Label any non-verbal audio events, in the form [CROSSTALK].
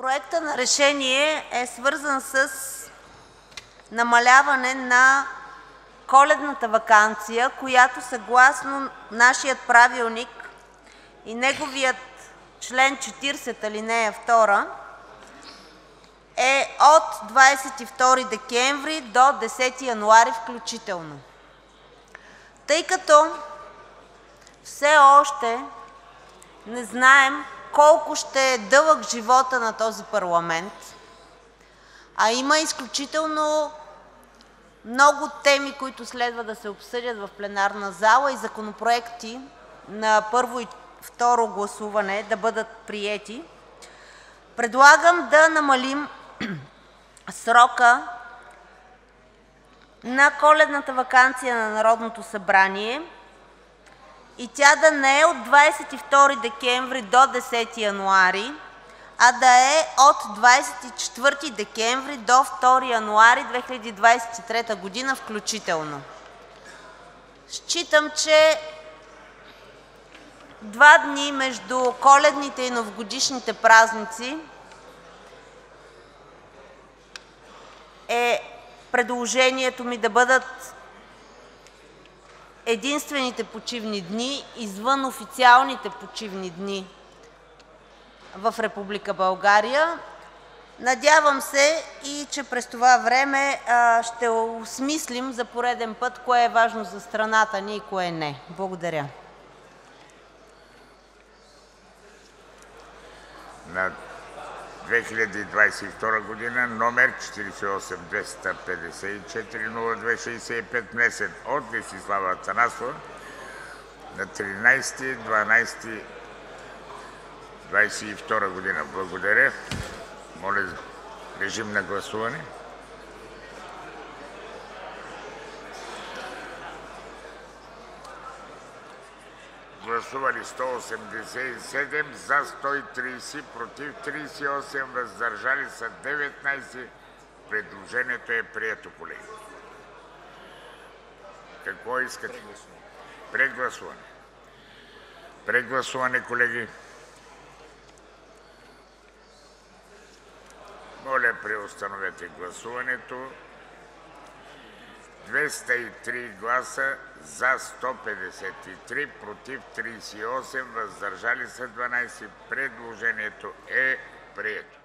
Проектът на решение е свързан с намаляване на коледната ваканция, която съгласно нашия правилник и неговия чл. 40, ал. 2 е от 22 декември до 10 януари включително. Тъй като все още не знаем колко ще е дълъг животът на този парламент, а има изключително много теми, които следва да се обсъдят в пленарната зала, и законопроекти на първо и второ гласуване да бъдат приети, предлагам да намалим [CLEARS THROAT] срока на коледната ваканция на Народното събрание и тя да не е от 22 декември до 10 януари, а да е от 24 декември до 2 януари 2023 г. включително. Считам, че два дни между коледните и новогодишните празници е предложението ми да бъдат единствените почивни дни извън официалните почивни дни в Република България. Надявам се, и че през това време ще осмислим за пореден път кое е важно за страната ни и кое не. Благодаря. На 2022 година, номер 48-254-02-65, внесен от Десислава Атанасова на 13 12 2022 година. Благодаря. Моля, режим на гласуване. Гласували 187, за 130, против 38, въздържали се 19. Предложението е прието, колеги. Какво искате? Прегласуване. Прегласуване, колеги. Моля, преустановете гласуването. 203 гласа за 153, против 38, въздържали се 12. Предложението е прието.